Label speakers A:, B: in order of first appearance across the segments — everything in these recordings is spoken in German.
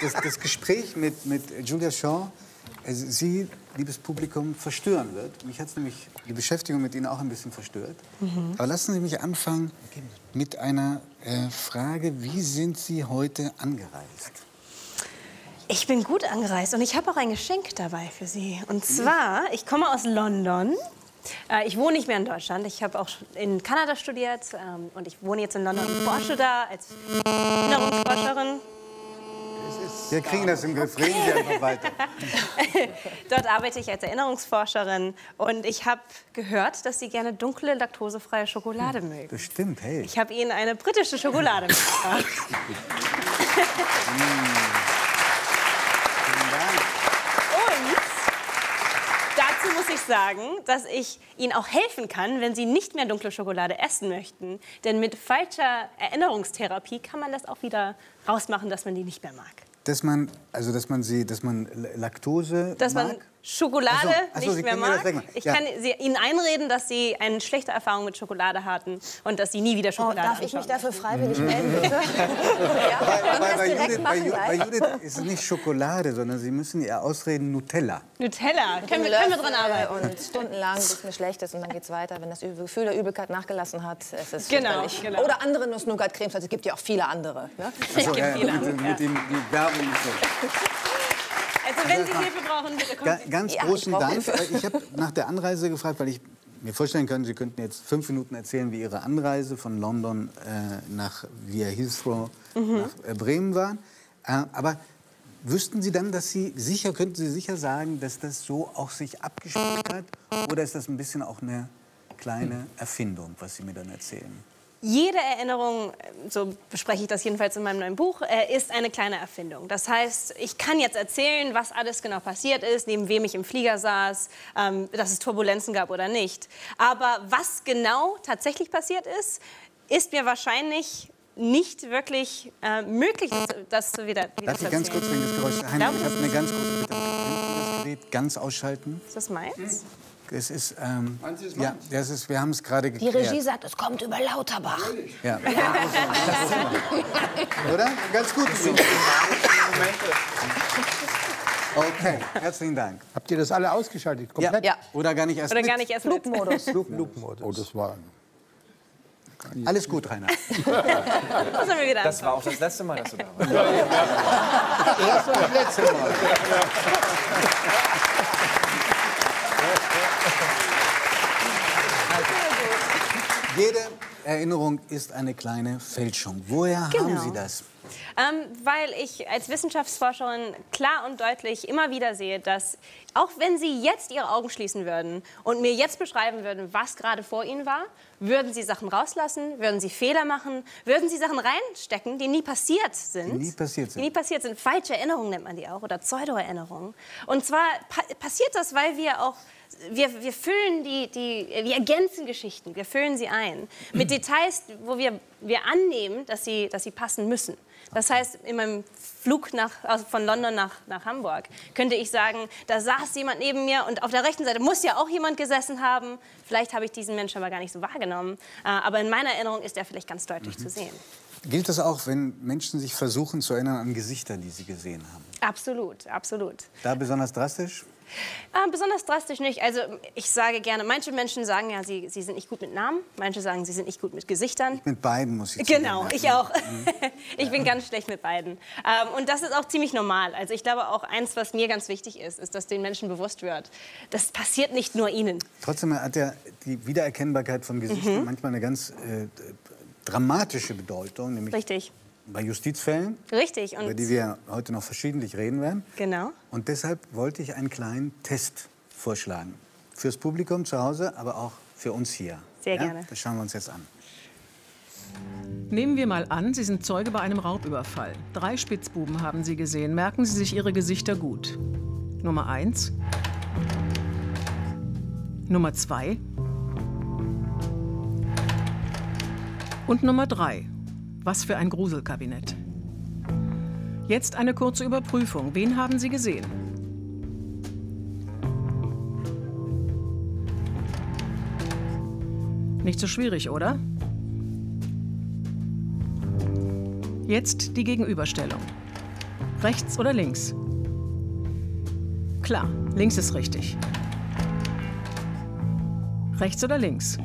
A: das, das Gespräch mit, mit Julia Shaw also Sie, liebes Publikum, verstören wird. Mich hat nämlich die Beschäftigung mit Ihnen auch ein bisschen verstört. Mhm. Aber lassen Sie mich anfangen mit einer äh, Frage. Wie sind Sie heute angereist?
B: Ich bin gut angereist und ich habe auch ein Geschenk dabei für Sie. Und zwar, ich komme aus London. Äh, ich wohne nicht mehr in Deutschland. Ich habe auch in Kanada studiert ähm, und ich wohne jetzt in London und forsche da als Erinnerungsforscherin.
A: Wir kriegen das im Griff. Reden Sie einfach weiter.
B: Dort arbeite ich als Erinnerungsforscherin und ich habe gehört, dass Sie gerne dunkle, laktosefreie Schokolade hm, mögen.
A: Das stimmt, hey.
B: Ich habe Ihnen eine britische Schokolade mitgebracht. und dazu muss ich sagen, dass ich Ihnen auch helfen kann, wenn Sie nicht mehr dunkle Schokolade essen möchten. Denn mit falscher Erinnerungstherapie kann man das auch wieder rausmachen, dass man die nicht mehr mag.
A: Dass man, also dass man sie, dass man Laktose
B: dass
A: mag?
B: man Schokolade Ach so, ach so, nicht mehr mag. Ich ja. kann sie, Ihnen einreden, dass Sie eine schlechte Erfahrung mit Schokolade hatten und dass Sie nie wieder Schokolade oh,
C: Darf ich mich dafür freiwillig melden, bitte? ja,
A: bei, bei, bei, Judith, bei, bei, Judith, ist es nicht Schokolade, sondern Sie müssen ihr ausreden Nutella.
B: Nutella, können wir, können wir dran arbeiten.
C: Und stundenlang, bis mir schlecht ist und dann geht es weiter, wenn das Gefühl der Übelkeit nachgelassen hat. Es ist
B: genau, genau.
C: Oder andere Nuss-Nougat-Cremes, also es gibt ja auch viele andere. Ne?
A: So, ja, viele mit, andere. Mit, dem, die Werbung so.
B: Wenn Sie Hilfe brauchen, bitte kommen
A: Sie. Ganz ja, großen ich Dank. Ich habe nach der Anreise gefragt, weil ich mir vorstellen kann, Sie könnten jetzt fünf Minuten erzählen, wie Ihre Anreise von London äh, nach via Heathrow mhm. nach äh, Bremen war. Äh, aber wüssten Sie dann, dass Sie sicher, könnten Sie sicher sagen, dass das so auch sich abgespielt hat? Oder ist das ein bisschen auch eine kleine Erfindung, was Sie mir dann erzählen?
B: Jede Erinnerung, so bespreche ich das jedenfalls in meinem neuen Buch, äh, ist eine kleine Erfindung. Das heißt, ich kann jetzt erzählen, was alles genau passiert ist, neben wem ich im Flieger saß, ähm, dass es Turbulenzen gab oder nicht. Aber was genau tatsächlich passiert ist, ist mir wahrscheinlich nicht wirklich äh, möglich, das zu wieder,
A: wieder Darf ich ganz kurz wegen des Geräuschs? Heinrich, ich habe eine ganz große Bitte. Könnten das Gerät ganz ausschalten?
B: Ist das meins? Hm.
A: Es ist, ähm, ja, das ist, wir haben es gerade
C: geklärt. Die Regie sagt, es kommt über Lauterbach.
A: Ja. Oder? Ganz gut. Okay, herzlichen Dank.
D: Habt ihr das alle ausgeschaltet?
A: Komplett?
B: Ja.
A: Oder gar nicht erst
B: Oder gar nicht erst
C: Flugmodus.
D: Flugmodus.
A: Oh, das war... Alles gut, Rainer.
E: das war auch das letzte Mal, dass du da warst.
A: Ja, ja, ja. Erst und das letzte Mal. Jede Erinnerung ist eine kleine Fälschung. Woher genau. haben Sie das?
B: Ähm, weil ich als Wissenschaftsforscherin klar und deutlich immer wieder sehe, dass auch wenn Sie jetzt Ihre Augen schließen würden und mir jetzt beschreiben würden, was gerade vor Ihnen war, würden Sie Sachen rauslassen, würden Sie Fehler machen, würden Sie Sachen reinstecken, die nie passiert sind.
A: Die nie passiert sind.
B: Die nie passiert sind. Falsche Erinnerungen nennt man die auch oder Pseudo-Erinnerungen. Und zwar pa passiert das, weil wir auch wir, wir füllen die, die, wir ergänzen Geschichten, wir füllen sie ein mit Details, wo wir, wir annehmen, dass sie, dass sie passen müssen. Das heißt, in meinem Flug nach, also von London nach, nach Hamburg könnte ich sagen, da saß jemand neben mir und auf der rechten Seite muss ja auch jemand gesessen haben. Vielleicht habe ich diesen Menschen aber gar nicht so wahrgenommen. Äh, aber in meiner Erinnerung ist er vielleicht ganz deutlich mhm. zu sehen.
A: Gilt das auch, wenn Menschen sich versuchen zu erinnern an Gesichter, die sie gesehen haben?
B: Absolut, absolut.
A: Da besonders drastisch?
B: Äh, besonders drastisch nicht. Also ich sage gerne, manche Menschen sagen ja, sie, sie sind nicht gut mit Namen. Manche sagen, sie sind nicht gut mit Gesichtern.
A: Ich mit beiden muss ich
B: sagen. Genau, ich auch. Mhm. ich bin ganz schlecht mit beiden. Ähm, und das ist auch ziemlich normal. Also ich glaube auch eins, was mir ganz wichtig ist, ist, dass den Menschen bewusst wird, das passiert nicht nur ihnen.
A: Trotzdem hat ja die Wiedererkennbarkeit von Gesichtern mhm. manchmal eine ganz äh, dramatische Bedeutung.
B: Nämlich Richtig
A: bei Justizfällen,
B: Richtig,
A: über die wir heute noch verschiedentlich reden werden.
B: Genau.
A: Und deshalb wollte ich einen kleinen Test vorschlagen. Fürs Publikum zu Hause, aber auch für uns hier.
B: Sehr ja? gerne.
A: Das schauen wir uns jetzt an.
F: Nehmen wir mal an, Sie sind Zeuge bei einem Raubüberfall. Drei Spitzbuben haben Sie gesehen. Merken Sie sich Ihre Gesichter gut. Nummer eins. Nummer zwei. Und Nummer drei. Was für ein Gruselkabinett. Jetzt eine kurze Überprüfung. Wen haben Sie gesehen? Nicht so schwierig, oder? Jetzt die Gegenüberstellung. Rechts oder links? Klar, links ist richtig. Rechts oder links?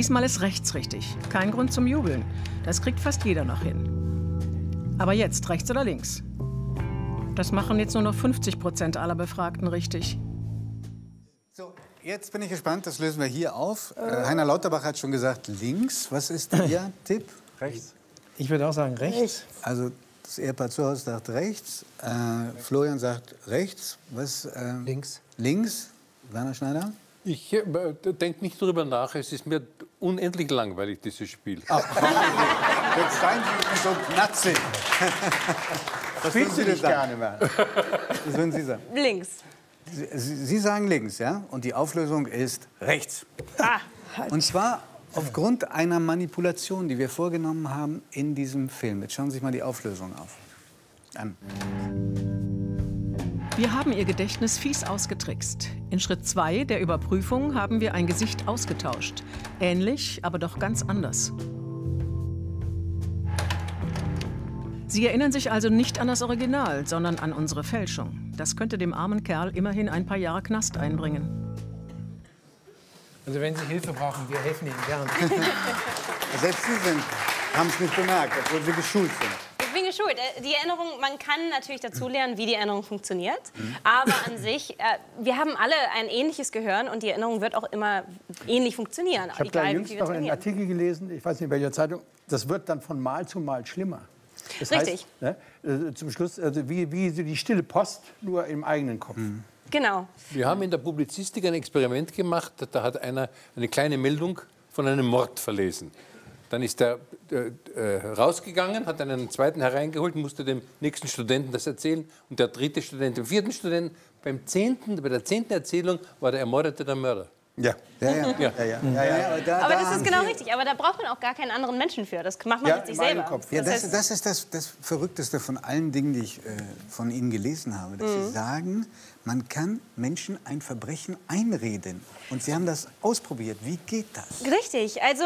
F: Diesmal ist rechts richtig. Kein Grund zum Jubeln. Das kriegt fast jeder noch hin. Aber jetzt rechts oder links? Das machen jetzt nur noch 50 Prozent aller Befragten richtig.
A: So, jetzt bin ich gespannt. Das lösen wir hier auf. Äh, Heiner Lauterbach hat schon gesagt links. Was ist Ihr Tipp?
E: Rechts.
D: Ich würde auch sagen rechts.
A: Also das Ehepaar zu Hause sagt rechts. Äh, Florian sagt rechts. Was? Äh,
D: Links.
A: Links. Werner Schneider?
G: Ich äh, denke nicht drüber nach. Es ist mir unendlich langweilig, dieses Spiel.
A: Ach, jetzt seien Sie nicht so knatzig. Was würden Sie denn sagen? Was würden Sie sagen?
B: Links.
A: Sie, Sie sagen links, ja? Und die Auflösung ist rechts.
B: Ah,
A: Und zwar aufgrund einer Manipulation, die wir vorgenommen haben in diesem Film. Jetzt schauen Sie sich mal die Auflösung auf. an.
F: Wir haben ihr Gedächtnis fies ausgetrickst. In Schritt 2 der Überprüfung haben wir ein Gesicht ausgetauscht. Ähnlich, aber doch ganz anders. Sie erinnern sich also nicht an das Original, sondern an unsere Fälschung. Das könnte dem armen Kerl immerhin ein paar Jahre Knast einbringen.
D: Also wenn Sie Hilfe brauchen, wir helfen Ihnen gern.
A: Selbst Sie sind, haben es nicht bemerkt, obwohl Sie geschult sind.
B: Ich bin geschult. Äh, Die Erinnerung, man kann natürlich dazulernen, wie die Erinnerung funktioniert. Aber an sich, äh, wir haben alle ein ähnliches Gehirn und die Erinnerung wird auch immer ähnlich funktionieren.
H: Ich habe da jüngst noch einen. Artikel gelesen, ich weiß nicht, in welcher Zeitung, das wird dann von Mal zu Mal schlimmer. Das
B: Richtig.
H: Heißt, ne, äh, zum Schluss, also wie, wie so die stille Post, nur im eigenen Kopf.
B: Genau.
G: Wir haben in der Publizistik ein Experiment gemacht. Da hat einer eine kleine Meldung von einem Mord verlesen. Dann ist er äh, äh, rausgegangen, hat einen zweiten hereingeholt, musste dem nächsten Studenten das erzählen. Und der dritte Student, dem vierten Studenten, beim zehnten, bei der zehnten Erzählung war der Ermordete der Mörder.
A: Ja, ja, ja.
G: Ja.
A: ja, ja. ja, da,
B: Aber
A: da
B: das ist genau richtig. Aber da braucht man auch gar keinen anderen Menschen für. Das macht man
H: Ja,
B: mit sich selber.
H: Kopf.
A: Ja, das,
B: heißt-
A: das ist das, das Verrückteste von allen Dingen, die ich äh, von Ihnen gelesen habe. Dass
B: Mhm.
A: Sie sagen, man kann Menschen ein Verbrechen einreden. Und Sie haben das ausprobiert. Wie geht das?
B: Richtig. Also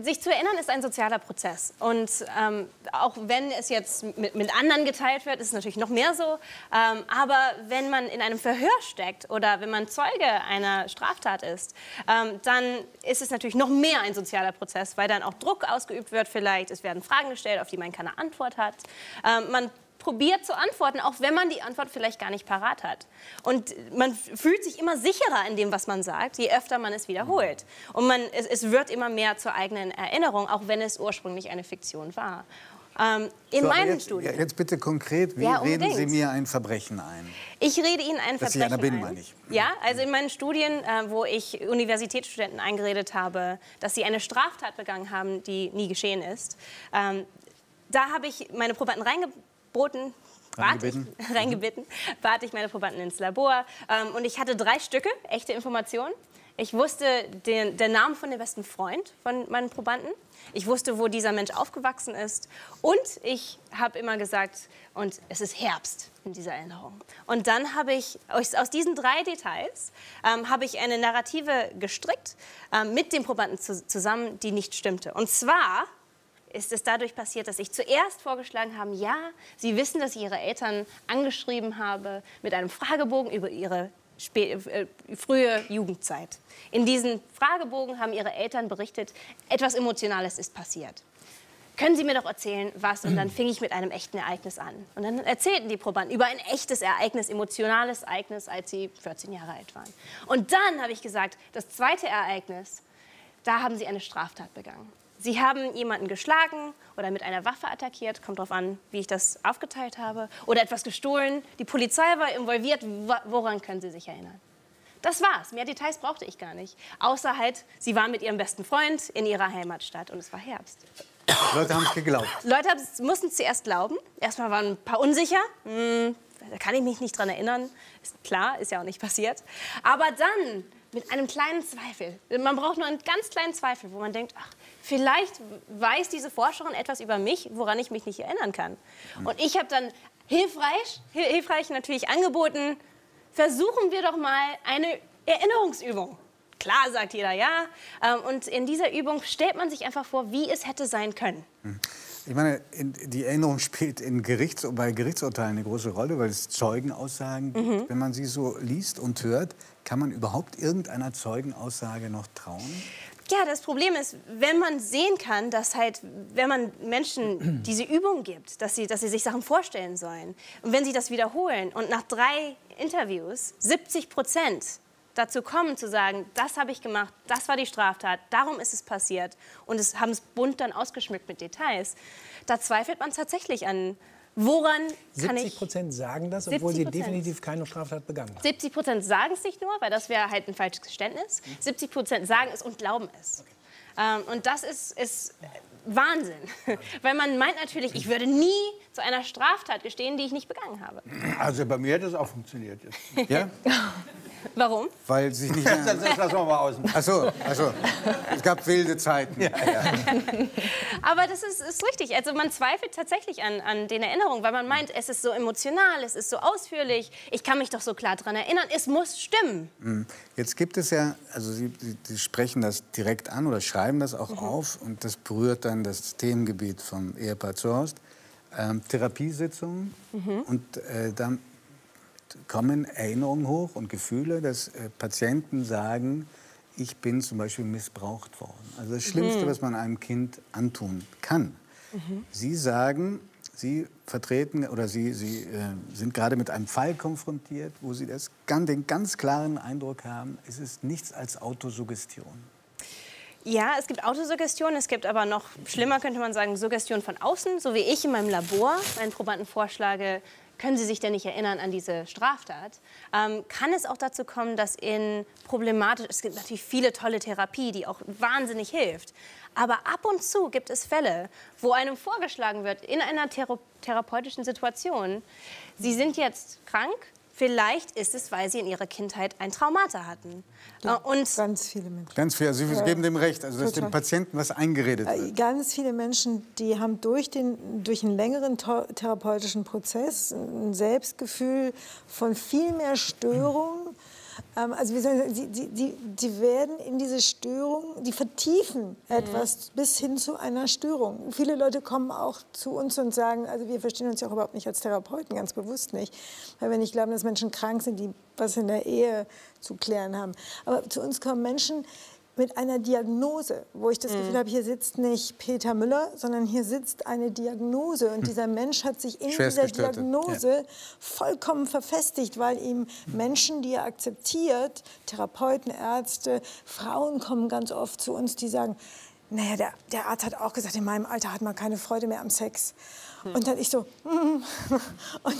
B: sich zu erinnern ist ein sozialer Prozess. Und ähm, auch wenn es jetzt mit, mit anderen geteilt wird, ist es natürlich noch mehr so. Ähm, aber wenn man in einem Verhör steckt oder wenn man Zeuge einer Straftat ist, ähm, dann ist es natürlich noch mehr ein sozialer Prozess, weil dann auch Druck ausgeübt wird vielleicht. Es werden Fragen gestellt, auf die man keine Antwort hat. Ähm, man probiert zu antworten, auch wenn man die Antwort vielleicht gar nicht parat hat. Und man fühlt sich immer sicherer in dem, was man sagt, je öfter man es wiederholt. Und man, es, es wird immer mehr zur eigenen Erinnerung, auch wenn es ursprünglich eine Fiktion war. Ähm, in
A: So,
B: meinen
A: jetzt,
B: Studien.
A: Jetzt bitte konkret, wie
B: Ja,
A: reden Sie mir ein Verbrechen ein?
B: Ich rede Ihnen ein
A: Dass ich
B: Verbrechen
A: einer bin,
B: ein.
A: meine ich.
B: Ja, also in meinen Studien, äh, wo ich Universitätsstudenten eingeredet habe, dass sie eine Straftat begangen haben, die nie geschehen ist, ähm, da habe ich meine Probanden Bat ich,
A: Reingebeten.
B: reingebeten, bat ich meine Probanden ins Labor. Ähm, und ich hatte drei Stücke, echte Informationen. Ich wusste den, den Namen von dem besten Freund von meinen Probanden. Ich wusste, wo dieser Mensch aufgewachsen ist. Und ich habe immer gesagt, und es ist Herbst in dieser Erinnerung. Und dann habe ich aus, aus diesen drei Details ähm, habe ich eine Narrative gestrickt ähm, mit dem Probanden zu, zusammen, die nicht stimmte. Und zwar ist es dadurch passiert, dass ich zuerst vorgeschlagen habe, ja, Sie wissen, dass ich Ihre Eltern angeschrieben habe mit einem Fragebogen über Ihre äh, frühe Jugendzeit. In diesem Fragebogen haben Ihre Eltern berichtet, etwas Emotionales ist passiert. Können Sie mir doch erzählen, was? Und dann fing ich mit einem echten Ereignis an. Und dann erzählten die Probanden über ein echtes Ereignis, emotionales Ereignis, als sie 14 Jahre alt waren. Und dann habe ich gesagt, das zweite Ereignis, da haben sie eine Straftat begangen. Sie haben jemanden geschlagen oder mit einer Waffe attackiert, kommt darauf an, wie ich das aufgeteilt habe, oder etwas gestohlen. Die Polizei war involviert. Woran können Sie sich erinnern? Das war's. Mehr Details brauchte ich gar nicht. Außer halt, sie waren mit ihrem besten Freund in ihrer Heimatstadt und es war Herbst.
A: Leute haben es geglaubt.
B: Leute mussten es zuerst glauben. Erstmal waren ein paar unsicher. Hm, da kann ich mich nicht dran erinnern. Ist klar, ist ja auch nicht passiert. Aber dann mit einem kleinen Zweifel. Man braucht nur einen ganz kleinen Zweifel, wo man denkt, ach, vielleicht weiß diese Forscherin etwas über mich, woran ich mich nicht erinnern kann. Und ich habe dann hilfreich, hil- hilfreich natürlich angeboten, versuchen wir doch mal eine Erinnerungsübung. Klar, sagt jeder ja. Ähm, Und in dieser Übung stellt man sich einfach vor, wie es hätte sein können.
A: Ich meine, in, die Erinnerung spielt in Gerichts, bei Gerichtsurteilen eine große Rolle, weil es Zeugenaussagen gibt. Wenn man sie so liest und hört, kann man überhaupt irgendeiner Zeugenaussage noch trauen?
B: Ja, das Problem ist, wenn man sehen kann, dass halt, wenn man Menschen diese Übung gibt, dass sie, dass sie sich Sachen vorstellen sollen und wenn sie das wiederholen und nach drei Interviews 70 Prozent dazu kommen zu sagen, das habe ich gemacht, das war die Straftat, darum ist es passiert und es haben es bunt dann ausgeschmückt mit Details, da zweifelt man tatsächlich an, woran kann
D: 70
B: ich...
D: Prozent sagen das, obwohl sie
B: 70%.
D: definitiv keine Straftat begangen haben.
B: 70 Prozent sagen es nicht nur, weil das wäre halt ein falsches Geständnis. 70 Prozent sagen es und glauben es. Ähm, und das ist, ist Wahnsinn. weil man meint natürlich, ich würde nie zu einer Straftat gestehen, die ich nicht begangen habe.
H: Also bei mir hat das auch funktioniert jetzt.
A: Ja?
B: Warum?
A: Weil sich nicht mehr...
H: das lassen wir mal außen.
A: Ach so, also es gab wilde Zeiten.
B: Aber das ist, ist richtig. Also man zweifelt tatsächlich an, an den Erinnerungen, weil man meint, es ist so emotional, es ist so ausführlich, ich kann mich doch so klar daran erinnern, es muss stimmen.
A: Jetzt gibt es ja, also Sie, Sie, sprechen das direkt an oder schreiben das auch auf und das berührt dann das Themengebiet vom Ehepaar Zorst. Ähm, Therapiesitzungen und äh, dann kommen Erinnerungen hoch und Gefühle, dass äh, Patienten sagen, ich bin zum Beispiel missbraucht worden. Also das Schlimmste, was man einem Kind antun kann. Sie sagen, Sie vertreten oder Sie, Sie äh, sind gerade mit einem Fall konfrontiert, wo Sie das, den ganz klaren Eindruck haben, es ist nichts als Autosuggestion.
B: Ja, es gibt Autosuggestion, es gibt aber noch schlimmer, könnte man sagen, Suggestion von außen, so wie ich in meinem Labor meinen Probanden vorschlage, können Sie sich denn nicht erinnern an diese Straftat? Ähm, kann es auch dazu kommen, dass in problematisch, es gibt natürlich viele tolle Therapie, die auch wahnsinnig hilft, aber ab und zu gibt es Fälle, wo einem vorgeschlagen wird, in einer thera therapeutischen Situation, Sie sind jetzt krank, vielleicht ist es, weil Sie in Ihrer Kindheit ein Traumata hatten. Äh, und
I: Ganz viele Menschen.
A: Ganz fair, Sie geben dem recht, also dass
I: Total.
A: dem Patienten was eingeredet
I: Äh,
A: wird.
I: Ganz viele Menschen, die haben durch, den, durch einen längeren thera- therapeutischen Prozess ein Selbstgefühl von viel mehr Störung. Ähm, also wie soll ich sagen, sie, die, die, die werden in diese Störung, die vertiefen etwas bis hin zu einer Störung. Viele Leute kommen auch zu uns und sagen, also wir verstehen uns ja auch überhaupt nicht als Therapeuten, ganz bewusst nicht, weil wir nicht glauben, dass Menschen krank sind, die was in der Ehe zu klären haben. Aber zu uns kommen Menschen, mit einer Diagnose, wo ich das Gefühl habe, hier sitzt nicht Peter Müller, sondern hier sitzt eine Diagnose. Und dieser Mensch hat sich in dieser Diagnose vollkommen verfestigt, weil ihm Menschen, die er akzeptiert, Therapeuten, Ärzte, Frauen kommen ganz oft zu uns, die sagen, naja, der, der Arzt hat auch gesagt, in meinem Alter hat man keine Freude mehr am Sex. Und dann ich so, mm. und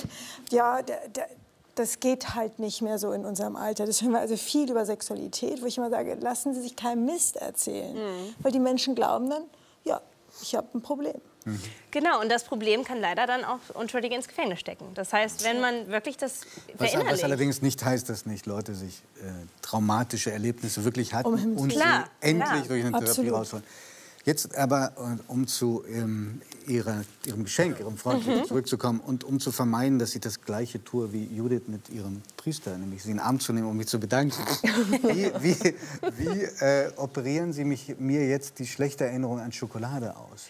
I: ja, der, der, das geht halt nicht mehr so in unserem Alter. Das hören wir also viel über Sexualität, wo ich immer sage, lassen Sie sich keinen Mist erzählen. Weil die Menschen glauben dann, ja, ich habe ein Problem.
B: Genau, und das Problem kann leider dann auch Unschuldige ins Gefängnis stecken. Das heißt, wenn man wirklich das
A: Was, was
B: verinnerlicht,
A: allerdings nicht heißt, dass nicht Leute sich äh, traumatische Erlebnisse wirklich hatten
I: Um
A: und
B: Klar,
A: sie endlich
B: klar.
A: durch eine Therapie rausholen. Jetzt aber, äh, um zu ähm, ihrer, Ihrem Geschenk, Ihrem Freund
B: Mhm.
A: zurückzukommen und um zu vermeiden, dass ich das Gleiche tue wie Judith mit ihrem Priester, nämlich Sie in den Arm zu nehmen, um mich zu bedanken. wie wie, wie äh, operieren Sie mich, mir jetzt die schlechte Erinnerung an Schokolade aus?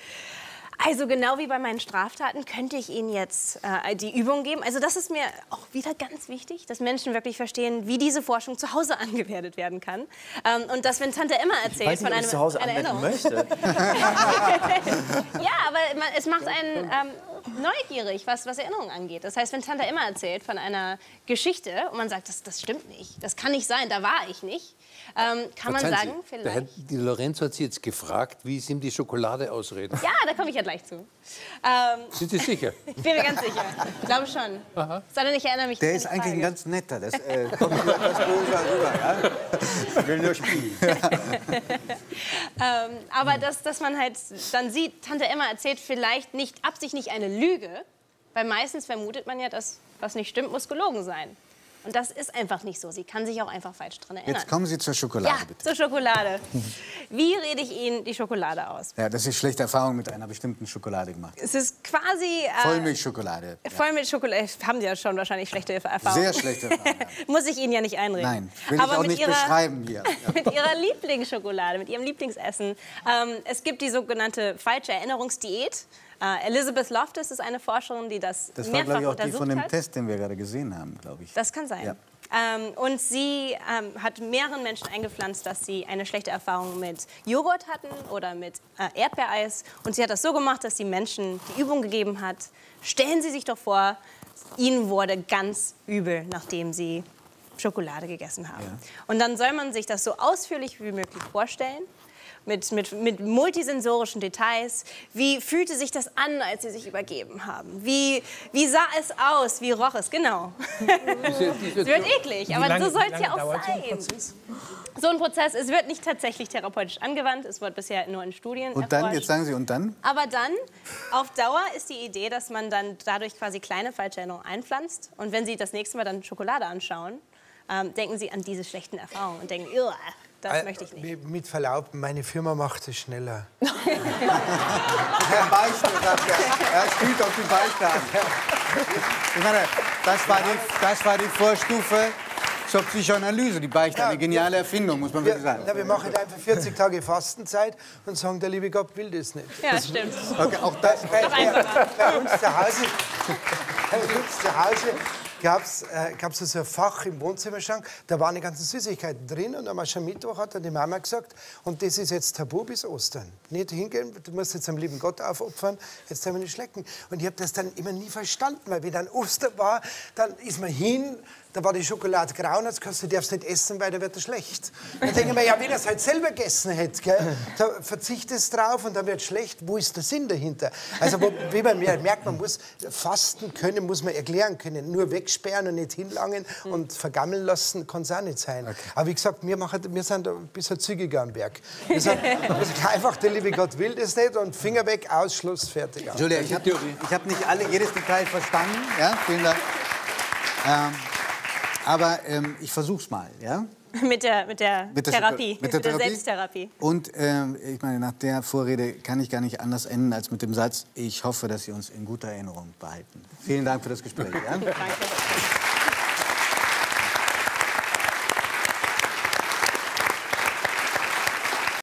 B: Also genau wie bei meinen Straftaten, könnte ich Ihnen jetzt äh, die Übung geben. Also das ist mir auch wieder ganz wichtig, dass Menschen wirklich verstehen, wie diese Forschung zu Hause angewendet werden kann. Ähm, und dass, wenn Tante Emma erzählt
E: Weiß nicht,
B: von
E: ob
B: einem,
E: ich zu Hause
B: einer Erinnerung.
E: möchte.
B: Ja, aber man, es macht einen ähm, neugierig, was, was Erinnerungen angeht. Das heißt, wenn Tante Emma erzählt von einer Geschichte und man sagt, das, das stimmt nicht, das kann nicht sein, da war ich nicht, ähm, kann man
G: Verzeihen
B: sagen,
G: Sie,
B: vielleicht.
G: Di Lorenzo hat Sie jetzt gefragt, wie Sie ihm die Schokolade ausreden.
B: Ja, da komme ich ja gleich zu. Ähm,
G: Sind Sie sicher?
B: ich bin mir ganz sicher. Ich glaube schon. Sei denn, ich erinnere mich
A: Der ist eigentlich ein
B: Frage.
A: ganz netter. Das äh, kommt mir etwas böser rüber. Ja?
H: Ich will nur spielen.
B: Ähm, aber dass, dass man halt dann sieht, Tante Emma erzählt vielleicht nicht absichtlich eine Lüge, weil meistens vermutet man ja, dass was nicht stimmt, muss gelogen sein. Und das ist einfach nicht so. Sie kann sich auch einfach falsch dran erinnern.
A: Jetzt kommen Sie zur Schokolade,
B: ja,
A: bitte.
B: zur Schokolade. Wie rede ich Ihnen die Schokolade aus?
A: Ja, dass Sie schlechte Erfahrungen mit einer bestimmten Schokolade gemacht haben.
B: Es ist quasi... Äh,
A: Vollmilchschokolade. Ja.
B: Vollmilchschokolade. Haben Sie ja schon wahrscheinlich schlechte Erfahrungen.
A: Sehr schlechte Erfahrungen. ja.
B: Muss ich Ihnen ja nicht einreden.
A: Nein, will ich
B: Aber
A: auch
B: mit
A: nicht
B: ihrer,
A: beschreiben hier.
B: Mit ihrer Lieblingsschokolade, mit ihrem Lieblingsessen. Ähm, es gibt die sogenannte falsche Erinnerungsdiät. Äh, Elizabeth Loftus ist eine Forscherin, die das,
A: Das war,
B: mehrfach
A: glaube ich, auch die
B: untersucht
A: von dem
B: hat.
A: Test, den wir gerade gesehen haben, glaube ich.
B: Das kann sein.
A: Ja.
B: Ähm, und sie ähm, hat mehreren Menschen eingepflanzt, dass sie eine schlechte Erfahrung mit Joghurt hatten oder mit äh, Erdbeereis. Und sie hat das so gemacht, dass sie Menschen die Übung gegeben hat. Stellen Sie sich doch vor, ihnen wurde ganz übel, nachdem sie Schokolade gegessen haben.
A: Ja.
B: Und dann soll man sich das so ausführlich wie möglich vorstellen. Mit, mit, mit multisensorischen Details. Wie fühlte sich das an, als sie sich übergeben haben? Wie, wie sah es aus? Wie roch es? Genau. Es wird eklig, aber
D: lange-
B: so soll es ja auch
D: dauert so ein
B: sein. So ein Prozess, es wird nicht tatsächlich therapeutisch angewandt, es wird bisher nur in Studien
A: Und dann,
B: erforscht.
A: jetzt sagen Sie, und dann?
B: Aber dann, auf Dauer ist die Idee, dass man dann dadurch quasi kleine Falscherinnerungen einpflanzt. Und wenn Sie das nächste Mal dann Schokolade anschauen, ähm, denken Sie an diese schlechten Erfahrungen und denken, "Uah, das
J: Äh,
B: möchte ich nicht.
J: mit- Verlaub, meine Firma macht es schneller.
A: Beichte, sagt er. Spielt auf die Beichte an. Ich meine, das war die, das war die Vorstufe zur Psychoanalyse. Die Beichte, eine geniale Erfindung, muss man
J: Wir,
A: wirklich sagen.
J: na, wir machen einfach 40 Tage Fastenzeit und sagen, der liebe Gott will das nicht.
B: Ja, stimmt.
A: Okay, auch das,
J: Bei, bei, bei uns zu Hause, bei uns zu Hause gab es äh, so ein Fach im Wohnzimmerschrank, da waren die ganzen Süßigkeiten drin und am Aschermittwoch hat dann die Mama gesagt, und das ist jetzt tabu bis Ostern. Nicht hingehen, du musst jetzt am lieben Gott aufopfern, jetzt haben wir nicht schlecken. Und ich habe das dann immer nie verstanden, weil wenn dann Ostern war, dann ist man hin, da war die Schokolade grau und hat gesagt, du darfst nicht essen, weil da wird er schlecht. Dann denke ich mir, ja, wenn er es halt selber gegessen hätte, gell, da verzichtest drauf und dann wird schlecht, wo ist der Sinn dahinter? Also wo, wie man merkt, man muss fasten können, muss man erklären können. Nur wegsperren und nicht hinlangen und vergammeln lassen, kann es auch nicht sein. Aber wie gesagt, wir, machen, wir sind ein bisschen zügiger am Werk. Wir sagen, wir einfach, der liebe Gott will das nicht und Finger weg, aus, Schluss, fertig.
A: Julia, ich habe ich hab nicht alle, jedes Detail verstanden. Ja, vielen Dank. Ähm, aber ähm, ich versuch's mal. Ja?
B: Mit der, mit der
A: Mit der
B: Therapie,
A: mit der Therapie?
B: Selbsttherapie.
A: Und ähm, ich meine, nach der Vorrede kann ich gar nicht anders enden als mit dem Satz, ich hoffe, dass Sie uns in guter Erinnerung behalten. Vielen Dank für das Gespräch. Ja?
B: Danke.